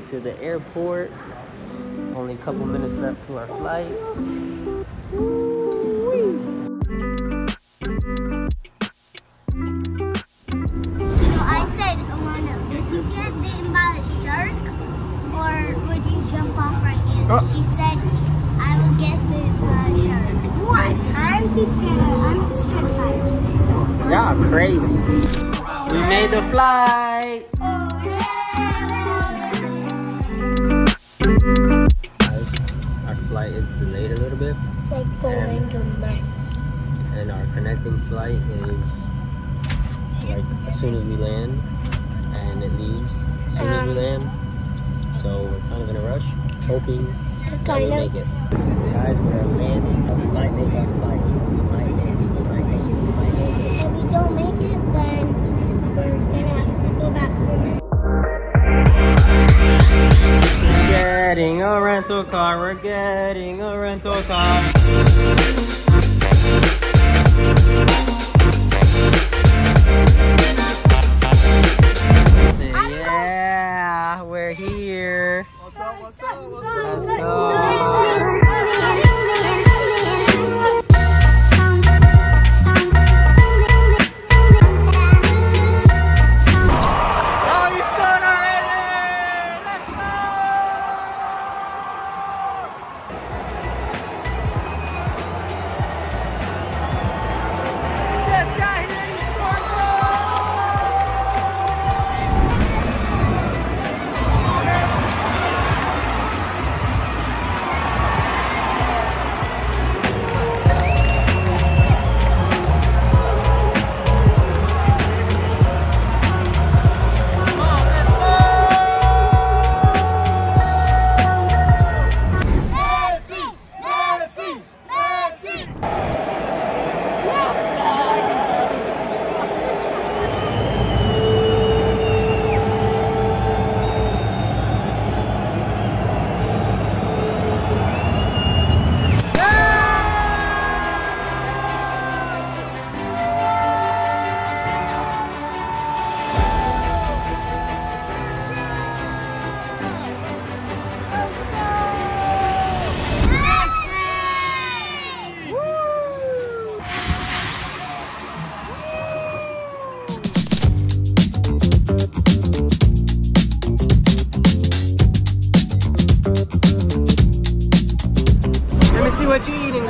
to the airport. Only a couple minutes left to our flight. You know, I said, Alana, delayed a little bit, Like going to mess. and our connecting flight is like as soon as we land, and it leaves as soon as we land. So we're kind of in a rush, hoping that we make it. Guys, we are landing. We might make our flight. We're getting a rental car. We're getting a rental car.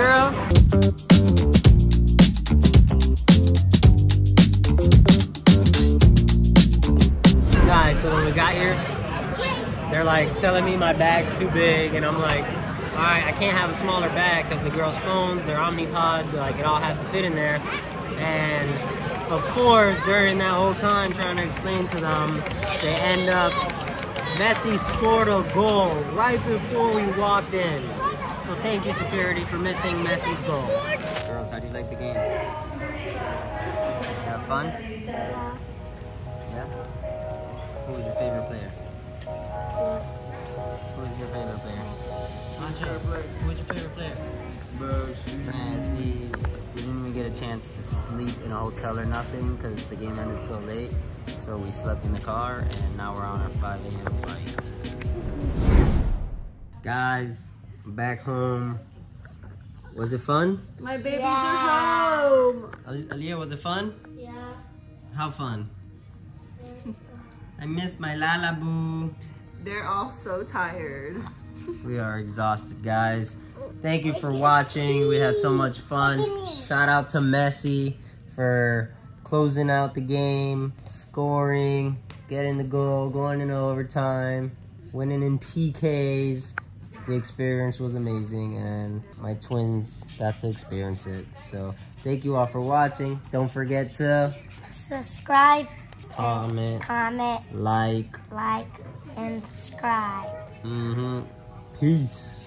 Girl. Guys, so when we got here, they're like telling me my bag's too big, and I'm like, all right, I can't have a smaller bag because the girls' phones, their Omnipods, like it all has to fit in there. And of course, during that whole time trying to explain to them, they end up Messi scored a goal right before we walked in. So thank you, security, for missing Messi's goal. Girls, how do you like the game? Have fun? Yeah. Who was your favorite player? Who was your favorite player? Mancho, who was your favorite player? Messi. We didn't even get a chance to sleep in a hotel or nothing because the game ended so late. So we slept in the car and now we're on our 5 a.m. flight. Guys, back home. Was it fun? My babies are home. Aliyah, was it fun? Yeah. How fun? I missed my lalaboo. They're all so tired. We are exhausted, guys. Thank you for watching. We had so much fun. Shout out to Messi for closing out the game, scoring, getting the goal, going into overtime, winning in PKs. The experience was amazing, and my twins got to experience it. So, thank you all for watching. Don't forget to Subscribe, comment, comment, like. like, and subscribe. Mm-hmm. Peace.